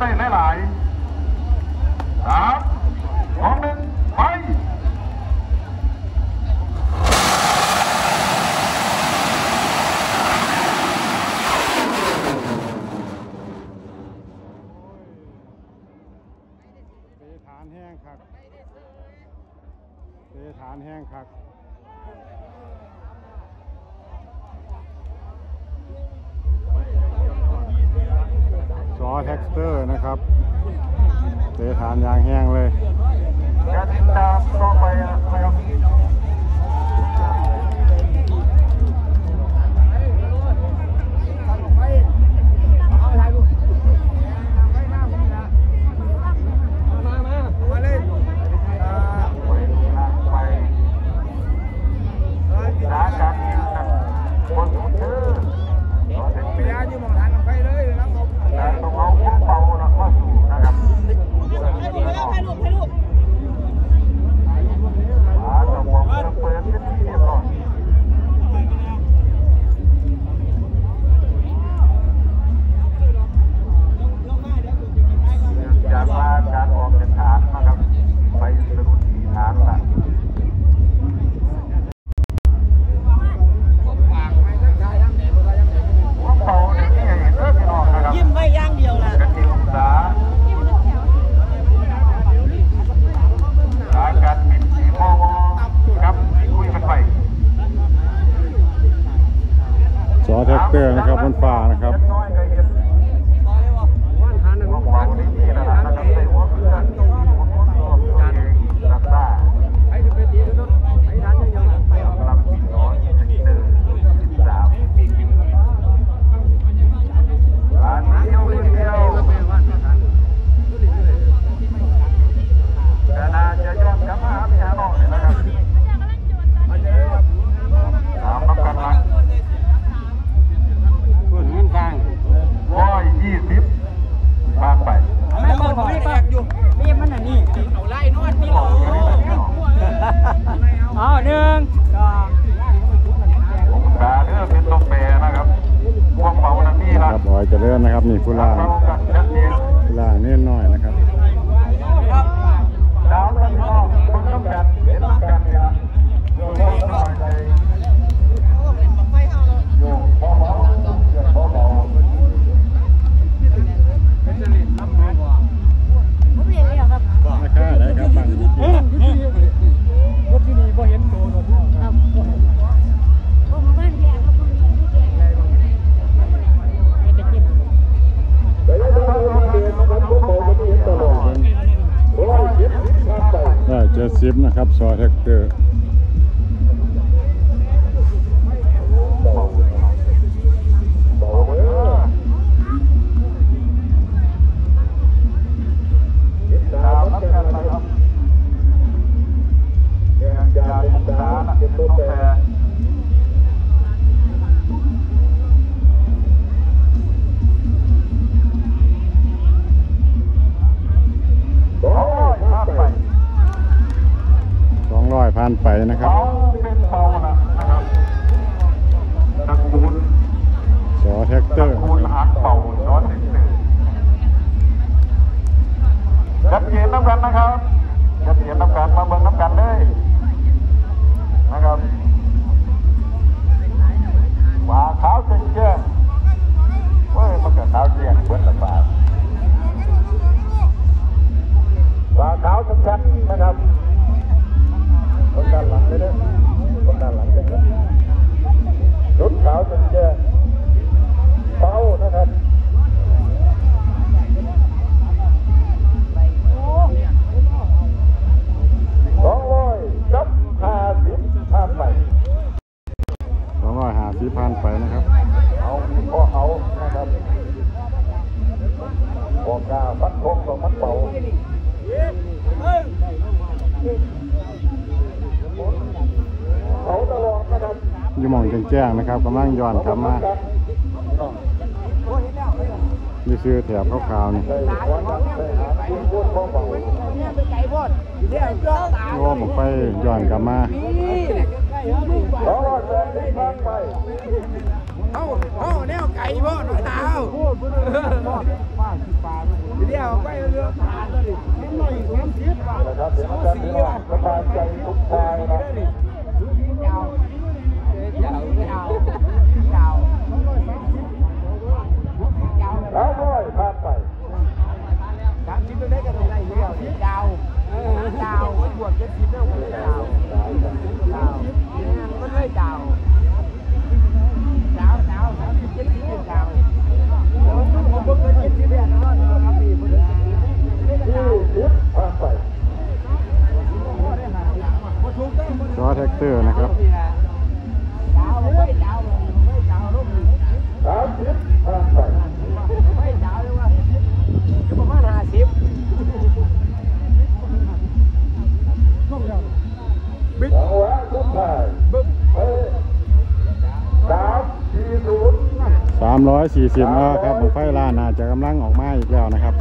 ได้หลายๆสามสองหนึ่งไปเตะฐานแห้งครับเตะฐานแห้งครับ แท็กเตอร์นะครับเตะฐานยางแห้งเลยการติดตามต่อไปนะครับ ถ่ายรูปถ่ายรูป เตอร์นะครับบนฟ้านะครับ película บนะครับซอแท็กเตอร์านไปนะครับ อกกาพัดทงกับพัดเป่าเขาตลอดนะครับยมองแจ้งนะครับกำลังย้อนกลับมามีซื้อแถบขาวๆนี่โอ้อกไปย้อนกลับมาเอาเอาแนวไก่บ่หน่อยเอา đi đèo quay lượn thả ra đi em này em thiết vào xấu xí rồi Hãy subscribe cho kênh Ghiền Mì Gõ Để không bỏ lỡ những video hấp dẫn 340นะครับผมไฟล่าน่าจะกำลังออกมาอีกแล้วนะครับ